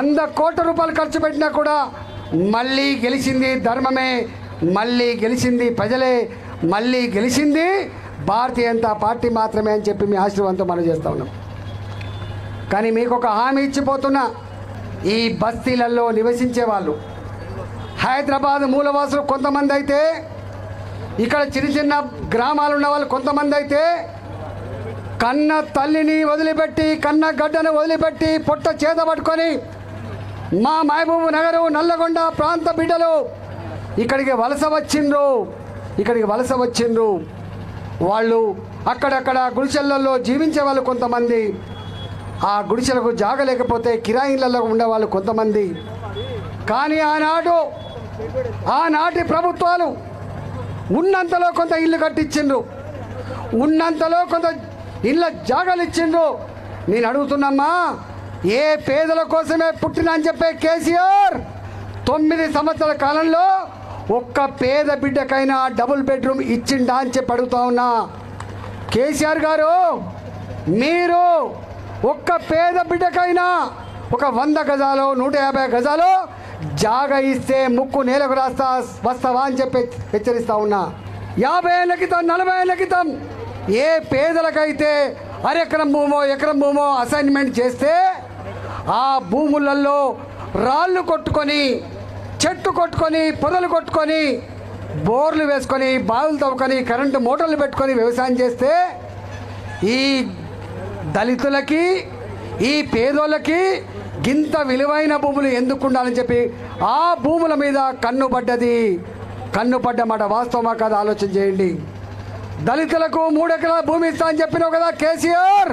వంద కోట్ల రూపాయలు ఖర్చు పెట్టినా కూడా మళ్ళీ గెలిచింది ధర్మమే మళ్ళీ గెలిచింది ప్రజలే మళ్ళీ గెలిచింది భారతీయ జనతా పార్టీ మాత్రమే అని చెప్పి మీ ఆశీర్వాదంతో మనం చేస్తూ ఉన్నాం. కానీ మీకు ఒక హామీ ఇచ్చిపోతున్నా ఈ బస్తీలలో నివసించే వాళ్ళు. హైదరాబాద్ మూలవాసులు కొంతమంది అయితే ఇక్కడ చిన్న చిన్న గ్రామాలు ఉన్న వాళ్ళు కొంతమంది అయితే కన్న తల్లిని వదిలిపెట్టి కన్న గడ్డను వదిలిపెట్టి పొట్ట చేత పట్టుకొని మా మహబూబ్ నగరు నల్లగొండ ప్రాంత బిడ్డలు ఇక్కడికి వలస వచ్చిండ్రు. ఇక్కడికి వలస వచ్చిండ్రు. వాళ్ళు అక్కడక్కడ గుడిసెలలో జీవించే వాళ్ళు కొంతమంది. ఆ గుడిసెలకు జాగ లేకపోతే కిరాయిలలో ఉండేవాళ్ళు కొంతమంది. కానీ ఆనాడు ఆనాటి ప్రభుత్వాలు ఉన్నంతలో కొంత ఇల్లు కట్టించిండ్రు. ఉన్నంతలో కొంత ఇళ్ళ జాగాలు ఇచ్చిండ్రు నేను అడుగుతున్నమ్మా ఏ పేదల కోసమే పుట్టిన అని చెప్పే కేసీఆర్ తొమ్మిది సంవత్సరాల కాలంలో ఒక్క పేద బిడ్డకైనా డబుల్ బెడ్రూమ్ ఇచ్చిండా అని చెప్పి అడుగుతా ఉన్నా. కేసీఆర్ గారు మీరు ఒక్క పేద బిడ్డకైనా ఒక వంద గజాలు నూట యాభై గజాలు జాగ ఇస్తే ముక్కు నేలకు రాస్తా వస్తావా అని చెప్పి హెచ్చరిస్తా ఉన్నా. యాభై ఏళ్ళ క్రితం నలభై ఏళ్ళ క్రితం ఏ పేదలకైతే అరెకరం భూమో ఎకరం భూమో అసైన్మెంట్ చేస్తే ఆ భూములలో రాళ్ళు కొట్టుకొని చెట్టు కొట్టుకొని పొదలు కొట్టుకొని బోర్లు వేసుకొని బావులు తవ్వుకొని కరెంటు మోటార్లు పెట్టుకొని వ్యవసాయం చేస్తే ఈ దళితులకి ఈ పేదోళ్ళకి గింత విలువైన భూములు ఎందుకు ఉండాలని చెప్పి ఆ భూముల మీద కన్ను పడ్డది. కన్ను పడ్డ మాట వాస్తవమా కాదు ఆలోచన చేయండి. దళితులకు మూడెకరాల భూమి ఇస్తా అని చెప్పినావు కదా కేసీఆర్.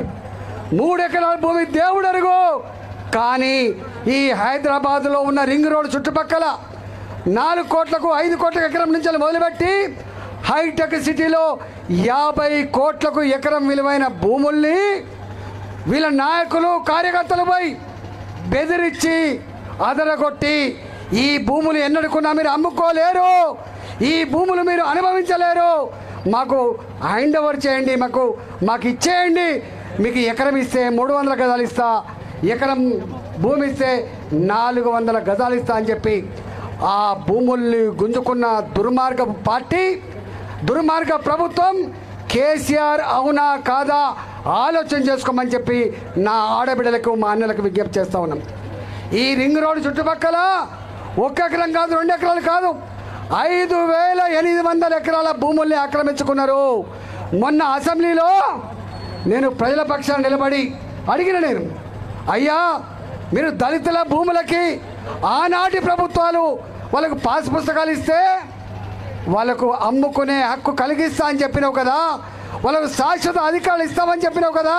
మూడు భూమి దేవుడు అరుగు కానీ ఈ హైదరాబాద్లో ఉన్న రింగ్ రోడ్ చుట్టుపక్కల నాలుగు కోట్లకు ఐదు కోట్ల ఎకరం నుంచి మొదలుపెట్టి హైటెక్ సిటీలో యాభై కోట్లకు ఎకరం విలువైన భూముల్ని వీళ్ళ నాయకులు కార్యకర్తలు పోయి బెదిరించి అదరగొట్టి ఈ భూములు ఎన్నడుకున్నా మీరు అమ్ముకోలేరు. ఈ భూములు మీరు అనుభవించలేరు. మాకు హ్యాండ్ ఓవర్ చేయండి మాకు మాకు ఇచ్చేయండి. మీకు ఎకరం ఇస్తే మూడు వందల గదాలు ఇస్తా. ఎకరం భూమి ఇస్తే నాలుగు వందల గజాలు ఇస్తా అని చెప్పి ఆ భూముల్ని గుంజుకున్న దుర్మార్గ పార్టీ దుర్మార్గ ప్రభుత్వం కేసీఆర్ అవునా కాదా ఆలోచన చేసుకోమని చెప్పి నా ఆడబిడ్డలకు మా అన్నలకు విజ్ఞప్తి చేస్తూ ఉన్నాం. ఈ రింగ్ రోడ్ చుట్టుపక్కల ఒక్క ఎకరం కాదు రెండు ఎకరాలు కాదు ఐదు వేల ఎనిమిది వందల ఎకరాల భూముల్ని ఆక్రమించుకున్నారు. మొన్న అసెంబ్లీలో నేను ప్రజల పక్షాన నిలబడి అడిగిన నేను అయ్యా మీరు దళితుల భూములకి ఆనాటి ప్రభుత్వాలు వాళ్ళకు పాస్ పుస్తకాలు ఇస్తే వాళ్ళకు అమ్ముకునే హక్కు కలిగిస్తా అని చెప్పినావు కదా వాళ్ళకు శాశ్వత అధికారులు ఇస్తామని చెప్పినావు కదా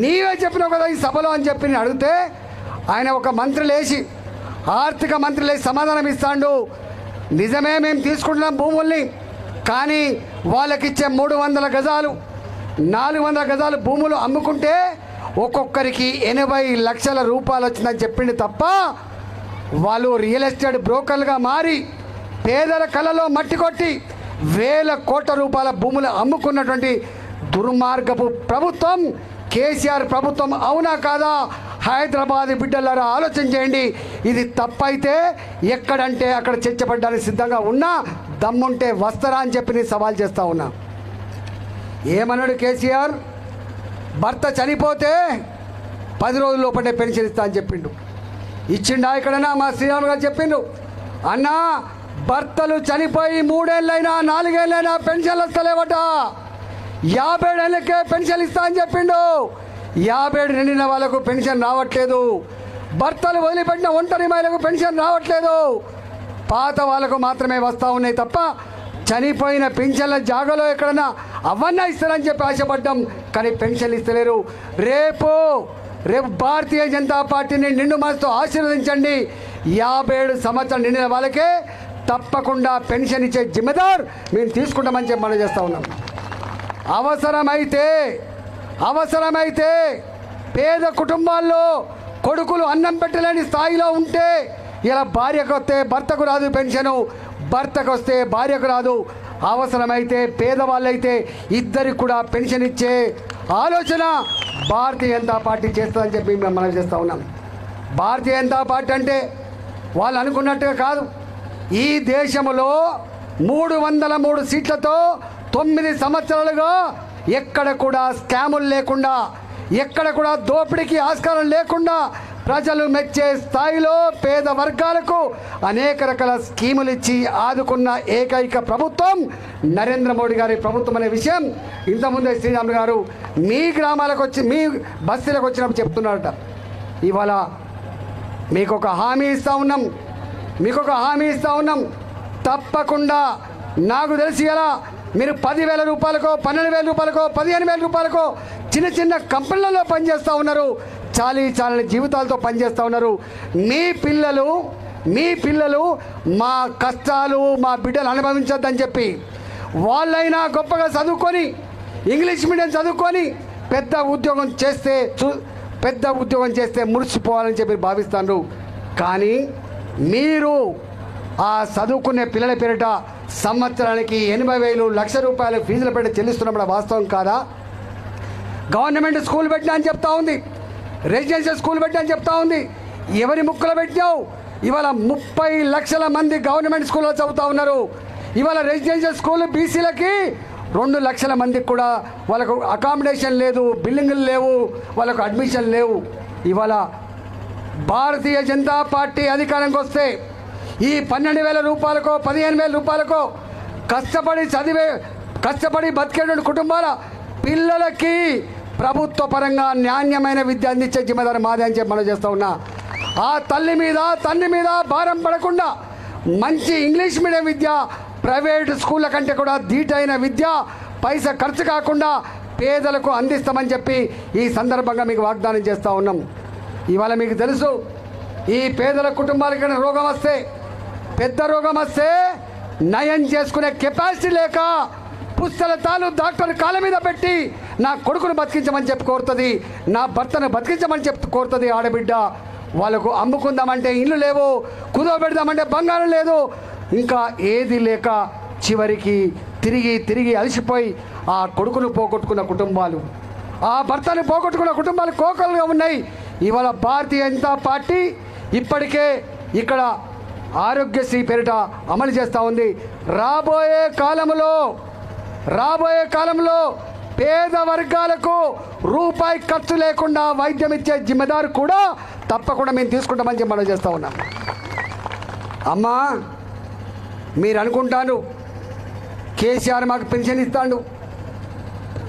నీవే చెప్పినావు కదా ఈ సభలో అని చెప్పి నేను అడిగితే ఆయన ఒక మంత్రి లేచి ఆర్థిక మంత్రి లేచి సమాధానం ఇస్తాడు. నిజమే మేము తీసుకుంటున్నాం భూముల్ని కానీ వాళ్ళకిచ్చే మూడు వందల గజాలు నాలుగు వందల గజాలు భూములు అమ్ముకుంటే ఒక్కొక్కరికి ఎనభై లక్షల రూపాయలు వచ్చిందని చెప్పింది తప్ప వాళ్ళు రియల్ ఎస్టేట్ బ్రోకర్లుగా మారి పేదల కళలో మట్టి కొట్టి వేల కోట్ల రూపాయల భూములు అమ్ముకున్నటువంటి దుర్మార్గపు ప్రభుత్వం కేసీఆర్ ప్రభుత్వం అవునా కాదా? హైదరాబాద్ బిడ్డలారా ఆలోచన చేయండి. ఇది తప్పైతే ఎక్కడంటే అక్కడ చర్చపడ్డానికి సిద్ధంగా ఉన్నా దమ్ముంటే వస్తారా అని చెప్పి నేను సవాల్ చేస్తా ఉన్నా. ఏమన్నాడు కేసీఆర్? భర్త చనిపోతే పది రోజుల లోపలే పెన్షన్ ఇస్తా అని చెప్పిండు. ఇచ్చిండా ఎక్కడైనా మా శ్రీరాములు గారు చెప్పిండు. అన్నా భర్తలు చనిపోయి మూడేళ్ళైనా నాలుగేళ్ళైనా పెన్షన్లు వస్తలేవట. యాభైడేళ్ళకే పెన్షన్ ఇస్తా అని చెప్పిండు. యాభై ఏడు నిండిన వాళ్ళకు పెన్షన్ రావట్లేదు. భర్తలు వదిలిపెట్టిన ఒంటరి మహిళకు పెన్షన్ రావట్లేదు. పాత వాళ్ళకు మాత్రమే వస్తూ ఉన్నాయి తప్ప చనిపోయిన పెన్షన్ల జాగాలో ఎక్కడన్నా అవన్నీ ఇస్తారని చెప్పి ఆశపడ్డాం. కానీ పెన్షన్ ఇస్తలేరు. రేపు రేపు భారతీయ జనతా పార్టీని నిండు మనసుతో ఆశీర్వదించండి. యాభై ఏడు సంవత్సరాలు నిండిన వాళ్ళకే తప్పకుండా పెన్షన్ ఇచ్చే జిమ్మదార్ మేము తీసుకుంటామని చెప్పి మనం చేస్తూ ఉన్నాం. అవసరమైతే అవసరమైతే పేద కుటుంబాల్లో కొడుకులు అన్నం పెట్టలేని స్థాయిలో ఉంటే ఇలా భార్యకు వస్తే భర్తకు రాదు పెన్షను భర్తకు వస్తే భార్యకు రాదు. అవసరమైతే పేదవాళ్ళైతే ఇద్దరికి కూడా పెన్షన్ ఇచ్చే ఆలోచన భారతీయ జనతా పార్టీ చేస్తుందని చెప్పి మేము మనం చేస్తూ ఉన్నాం. భారతీయ జనతా పార్టీ అంటే వాళ్ళు అనుకున్నట్టుగా కాదు. ఈ దేశంలో మూడు వందల మూడు సీట్లతో తొమ్మిది సంవత్సరాలుగా ఎక్కడ కూడా స్కాములు లేకుండా ఎక్కడ కూడా దోపిడీకి ఆస్కారం లేకుండా ప్రజలు మెచ్చే స్థాయిలో పేద వర్గాలకు అనేక రకాల స్కీములు ఇచ్చి ఆదుకున్న ఏకైక ప్రభుత్వం నరేంద్ర మోడీ గారి ప్రభుత్వం అనే విషయం ఇంతకుముందే శ్రీరాములు గారు మీ గ్రామాలకు వచ్చి మీ బస్తీలకు వచ్చినప్పుడు చెప్తున్నారట. ఇవాళ మీకు ఒక హామీ ఇస్తూ ఉన్నాం. మీకు ఒక హామీ ఇస్తూ ఉన్నాం. తప్పకుండా నాకు తెలిసి ఎలా మీరు పదివేల రూపాయలకో పన్నెండు వేల రూపాయలకో పదిహేను వేల రూపాయలకో చిన్న చిన్న కంపెనీలలో పనిచేస్తూ ఉన్నారు. చాలీ చాలని జీవితాలతో పనిచేస్తూ ఉన్నారు. మీ పిల్లలు మీ పిల్లలు మా కష్టాలు మా బిడ్డలు అనుభవించొద్దని చెప్పి వాళ్ళైనా గొప్పగా చదువుకొని ఇంగ్లీష్ మీడియం చదువుకొని పెద్ద ఉద్యోగం చేస్తే చూ పెద్ద ఉద్యోగం చేస్తే మురిసిపోవాలని చెప్పి భావిస్తాను కానీ మీరు ఆ చదువుకునే పిల్లల పేరిట సంవత్సరానికి ఎనభై వేలు లక్ష రూపాయలు ఫీజుల పేరిట చెల్లిస్తున్నప్పుడు వాస్తవం కాదా? గవర్నమెంట్ స్కూల్ పెట్టినా అని చెప్తా ఉంది. రెసిడెన్షియల్ స్కూల్ పెట్టినా చెప్తా ఉంది. ఎవరి ముక్కలు పెట్టావు ఇవాళ ముప్పై లక్షల మంది గవర్నమెంట్ స్కూల్లో చదువుతూ ఉన్నారు. ఇవాళ రెసిడెన్షియల్ స్కూల్ బీసీలకి రెండు లక్షల మందికి కూడా వాళ్ళకు అకామిడేషన్ లేదు బిల్డింగులు లేవు వాళ్ళకు అడ్మిషన్ లేవు. ఇవాళ భారతీయ జనతా పార్టీ అధికారంకి వస్తే ఈ పన్నెండు వేల రూపాయలకో పదిహేను వేల రూపాయలకో కష్టపడి చదివే కష్టపడి బతికేటువంటి కుటుంబాల పిల్లలకి ప్రభుత్వ పరంగా నాణ్యమైన విద్య అందించే జిమ్మదారి మాదే అని చెప్పి మనం చేస్తూ ఉన్నా. ఆ తల్లి మీద తండ్రి మీద భారం పడకుండా మంచి ఇంగ్లీష్ మీడియం విద్య ప్రైవేట్ స్కూళ్ళ కంటే కూడా ధీటైన విద్య పైస ఖర్చు కాకుండా పేదలకు అందిస్తామని చెప్పి ఈ సందర్భంగా మీకు వాగ్దానం చేస్తూ ఉన్నాం. ఇవాళ మీకు తెలుసు ఈ పేదల కుటుంబాలకి రోగం వస్తే పెద్ద రోగం వస్తే నయం చేసుకునే కెపాసిటీ లేక పుస్తల తాలు డాక్టర్ కాళ్ళ మీద పెట్టి నా కొడుకును బతికించమని చెప్పి కోరుతుంది నా భర్తను బతికించమని చెప్పి కోరుతుంది ఆడబిడ్డ. వాళ్ళకు అమ్ముకుందామంటే ఇల్లు లేవు కుదవబెడదామంటే బంగారం లేదు. ఇంకా ఏది లేక చివరికి తిరిగి తిరిగి అలసిపోయి ఆ కొడుకును పోగొట్టుకున్న కుటుంబాలు ఆ భర్తను పోగొట్టుకున్న కుటుంబాలు కోకలుగా ఉన్నాయి. ఇవాళ భారతీయ జనతా పార్టీ ఇప్పటికే ఇక్కడ ఆరోగ్యశ్రీ పేరిట అమలు చేస్తూ ఉంది. రాబోయే కాలంలో రాబోయే కాలంలో పేద వర్గాలకు రూపాయి ఖర్చు లేకుండా వైద్యం ఇచ్చే జిమ్మెదారు కూడా తప్పకుండా మేము తీసుకుంటామని చెప్పి మనం చేస్తూ ఉన్నాం. అమ్మా మీరు అనుకుంటాను కేసీఆర్ మాకు పెన్షన్ ఇస్తాడు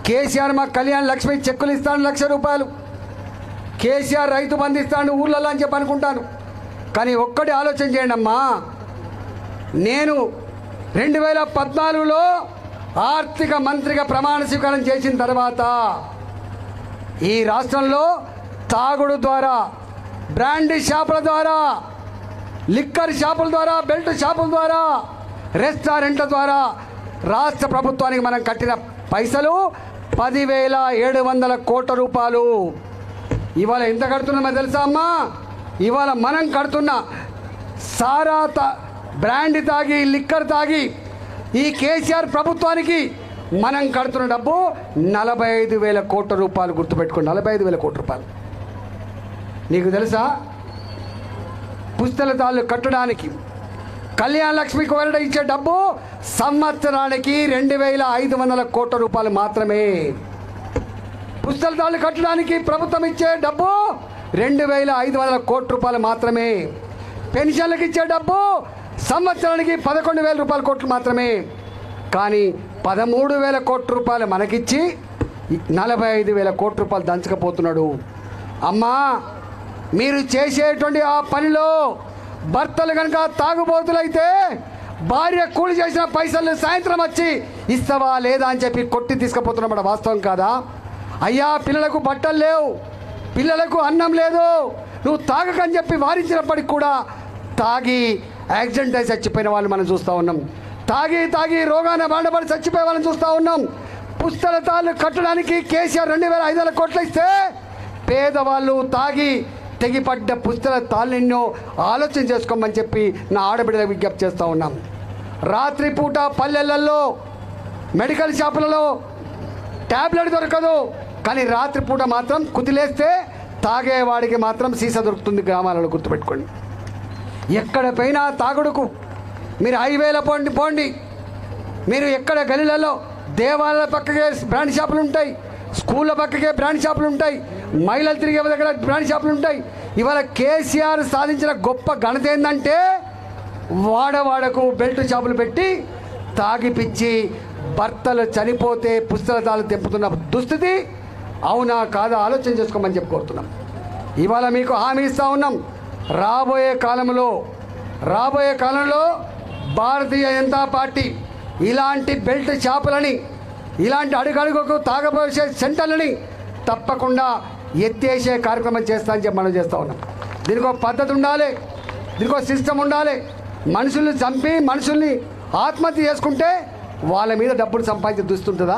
కేసీఆర్ మాకు కళ్యాణ లక్ష్మి చెక్కులు ఇస్తాను లక్ష రూపాయలు కేసీఆర్ రైతు బంధిస్తాడు ఊళ్ళల్లో అని చెప్పి అనుకుంటాను కానీ ఒక్కటి ఆలోచన చేయండి అమ్మా నేను రెండు వేల పద్నాలుగులో ఆర్థిక మంత్రిగా ప్రమాణ స్వీకారం చేసిన తర్వాత ఈ రాష్ట్రంలో తాగుడు ద్వారా బ్రాండీ షాపుల ద్వారా లిక్కర్ షాపుల ద్వారా బెల్ట్ షాపుల ద్వారా రెస్టారెంట్ల ద్వారా రాష్ట్ర ప్రభుత్వానికి మనం కట్టిన పైసలు పదివేల ఏడు వందల కోట్ల రూపాయలు. ఇవాళ ఎంత కడుతున్నామో తెలుసా అమ్మా? ఇవాళ మనం కడుతున్న సారా తా బ్రాండ్ తాగి లిక్కర్ తాగి ఈ కేసీఆర్ ప్రభుత్వానికి మనం కడుతున్న డబ్బు నలభై ఐదు వేల కోట్ల రూపాయలు గుర్తుపెట్టుకోండి. నలభై ఐదు వేల కోట్ల రూపాయలు. నీకు తెలుసా? పుస్తల తాళ్ళు కట్టడానికి కళ్యాణ లక్ష్మికి వెళ్ళడం ఇచ్చే డబ్బు సంవత్సరానికి రెండు వేల ఐదు వందల కోట్ల రూపాయలు మాత్రమే. పుస్తల తాళ్ళు కట్టడానికి ప్రభుత్వం ఇచ్చే డబ్బు రెండు వేల ఐదు వందల కోట్ల రూపాయలు మాత్రమే. పెన్షన్లకు ఇచ్చే డబ్బు సంవత్సరానికి పదకొండు వేల రూపాయల కోట్లు మాత్రమే. కానీ పదమూడు వేల కోట్ల రూపాయలు మనకిచ్చి నలభై ఐదు వేల కోట్ల రూపాయలు దంచకపోతున్నాడు. అమ్మా మీరు చేసేటువంటి ఆ పనిలో భర్తలు కనుక తాగుబోతులైతే భార్య కూలి చేసిన పైసలు సాయంత్రం వచ్చి ఇస్తావా లేదా అని చెప్పి కొట్టి తీసుకుపోతున్నమాట వాస్తవం కాదా? అయ్యా పిల్లలకు బట్టలు లేవు పిల్లలకు అన్నం లేదు నువ్వు తాగకని చెప్పి వారించినప్పటికి కూడా తాగి యాక్సిడెంట్ అయి చచ్చిపోయిన వాళ్ళు మనం చూస్తూ ఉన్నాం. తాగి తాగి రోగాన బాండపడి చచ్చిపోయే వాళ్ళని చూస్తూ ఉన్నాం. పుస్తల తాళ్ళు కట్టడానికి కేసీఆర్ రెండు వేల ఐదు వందల కోట్లు ఇస్తే పేదవాళ్ళు తాగి తెగిపడ్డ పుస్తల తాళ్ళెన్నో ఆలోచన చేసుకోమని చెప్పి నా ఆడబిడ్డ విజ్ఞప్తి చేస్తూ ఉన్నాం. రాత్రిపూట పల్లెలలో మెడికల్ షాపులలో ట్యాబ్లెట్ దొరకదు. కానీ రాత్రిపూట మాత్రం కుదిలేస్తే తాగేవాడికి మాత్రం సీసా దొరుకుతుంది గ్రామాలలో గుర్తుపెట్టుకోండి. ఎక్కడ తాగుడుకు. మీరు హైవేలో పోండి పోండి. మీరు ఎక్కడ గలీలలో దేవాలయాల పక్కకే బ్రాండ్ షాపులు ఉంటాయి స్కూళ్ళ పక్కకే బ్రాండ్ షాపులు ఉంటాయి మహిళలు తిరిగే దగ్గర బ్రాండ్ షాపులు ఉంటాయి. ఇవాళ కేసీఆర్ సాధించిన గొప్ప ఘనత ఏంటంటే వాడవాడకు బెల్ట్ షాపులు పెట్టి తాగిపిచ్చి భర్తలు చనిపోతే పుస్తకాలు తెంపుతున్న దుస్థితి. అవునా కాదా? ఆలోచన చేసుకోమని చెప్పి కోరుతున్నాం. ఇవాళ మీకు హామీ ఇస్తా ఉన్నాం. రాబోయే కాలంలో రాబోయే కాలంలో భారతీయ జనతా పార్టీ ఇలాంటి బెల్ట్ షాపులని ఇలాంటి అడుగడుగుకు తాగబోసే సెంటర్లని తప్పకుండా ఎత్తేసే కార్యక్రమం చేస్తానని చెప్పి మనం చేస్తూ ఉన్నాం. దీనికి ఒక పద్ధతి ఉండాలి దీనికి ఒక సిస్టమ్ ఉండాలి. మనుషుల్ని చంపి మనుషుల్ని ఆత్మహత్య చేసుకుంటే వాళ్ళ మీద డబ్బులు సంపాదించి దుస్తుంటుందా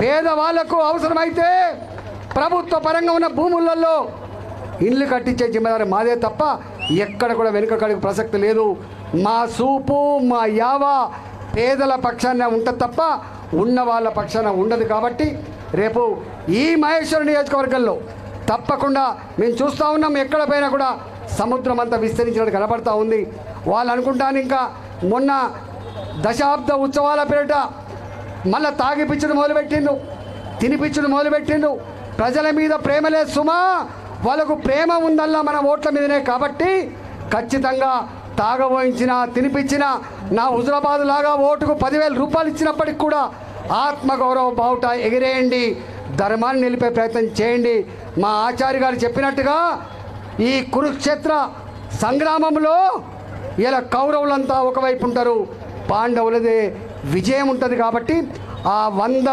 పేదవాళ్ళకు అవసరమైతే ప్రభుత్వ పరంగా ఉన్న భూములలో ఇండ్లు కట్టించే జిమ్మదారి మాదే తప్ప ఎక్కడ కూడా వెనుక కడుగు ప్రసక్తి లేదు. మా సూపు మా యావ పేదల పక్షాన ఉంటుంది తప్ప ఉన్న వాళ్ళ పక్షాన ఉండదు కాబట్టి రేపు ఈ మహేశ్వర నియోజకవర్గంలో తప్పకుండా మేము చూస్తూ ఉన్నాం. ఎక్కడ పోయినా కూడా సముద్రం అంతా విస్తరించినట్టు కనబడతా ఉంది. వాళ్ళు అనుకుంటాను ఇంకా మొన్న దశాబ్ద ఉత్సవాల పేరిట మళ్ళా తాగిపిచ్చుడు మొదలుపెట్టిండు తినిపిచ్చుడు మొదలుపెట్టిండు ప్రజల మీద ప్రేమలే సుమా. వాళ్ళకు ప్రేమ ఉందల్లా మన ఓట్ల మీదనే కాబట్టి ఖచ్చితంగా తాగబోయించిన తినిపించిన నా హుజరాబాద్ లాగా ఓటుకు పదివేల రూపాయలు ఇచ్చినప్పటికి కూడా ఆత్మగౌరవ బావుట ఎగిరేయండి ధర్మాన్ని నిలిపే ప్రయత్నం చేయండి. మా ఆచార్య గారు చెప్పినట్టుగా ఈ కురుక్షేత్ర సంగ్రామంలో ఇలా కౌరవులంతా ఒకవైపు ఉంటారు పాండవులదే విజయం ఉంటుంది కాబట్టి ఆ వంద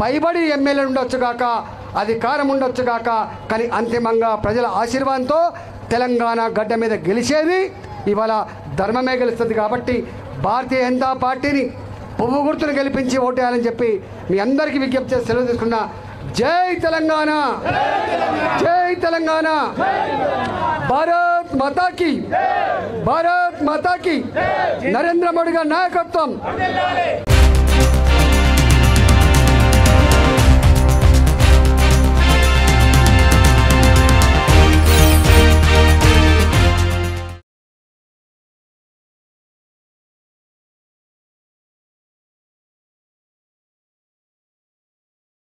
పైబడి ఎమ్మెల్యే ఉండొచ్చు కాక అధికారం ఉండొచ్చు కాక కానీ అంతిమంగా ప్రజల ఆశీర్వాదంతో తెలంగాణ గడ్డ మీద గెలిచేది ఇవాళ ధర్మమే గెలుస్తుంది కాబట్టి భారతీయ జనతా పార్టీని పువ్వు గుర్తును గెలిపించి ఓటేయాలని చెప్పి మీ అందరికీ విజ్ఞప్తి చేసి సెలవు తీసుకున్నా జై తెలంగాణ! జై తెలంగాణ! భారత్ మాతాకి! భారత్ మాతాకి! నరేంద్ర మోడీ గారి నాయకత్వం!